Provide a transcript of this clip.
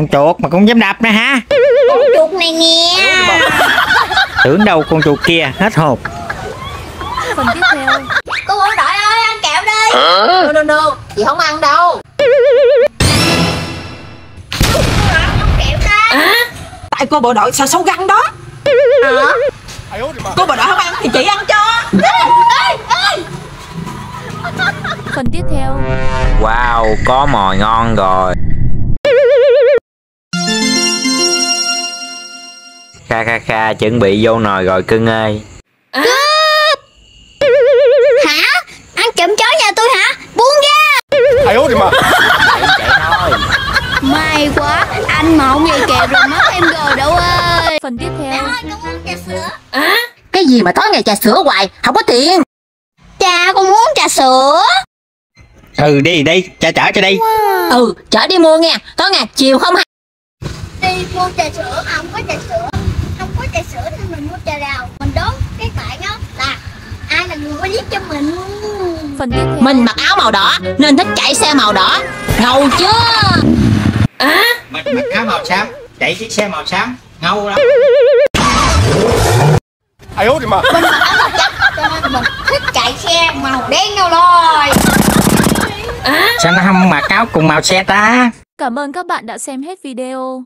Con chuột mà cũng dám đập nữa hả? Con chuột này nè. Tưởng đâu con chuột kia hết hồn. Phần tiếp theo. Cô bộ đội ơi ăn kẹo đi. No no no. Chị không ăn đâu. Ăn kẹo đây Tại cô bộ đội sao sâu găng đó. Hả? Cô bộ đội không ăn thì chị ăn cho. Ê, ê, Phần tiếp theo. Wow có mồi ngon rồi Kha kha kha chuẩn bị vô nồi rồi cưng ơi. Hả? Ăn chậm chó nhà tôi hả? Buông ra! Chạy chạy thôi. May quá Anh mà không gây kẹo rồi mất em rồi đâu ơi. Phần tiếp theo. Ơi con uống trà sữa. Cái gì mà tối ngày trà sữa hoài? Không có tiền. Cha con muốn trà sữa. Ừ đi đi cha chở cho đi. Ừ chở đi mua nha Tối ngày chiều không Đi mua trà sữa mà không có trà sữa trà sữa thì mình mua trà đào Mình đố cái bạn đó là Ai là người có giúp cho mình? Phần tiếp theo. Mình mặc áo màu đỏ Nên thích chạy xe màu đỏ. Ngầu chưa? Mặc mặc áo màu xám Chạy chiếc xe màu xám Ngâu lắm. Cho nên mình thích chạy xe màu đen nhau rồi Sao nó không mặc áo cùng màu xe ta? Cảm ơn các bạn đã xem hết video